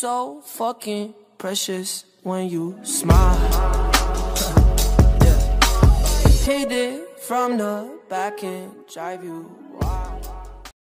so fucking precious when you smile. yeah. Hit it from the back and drive you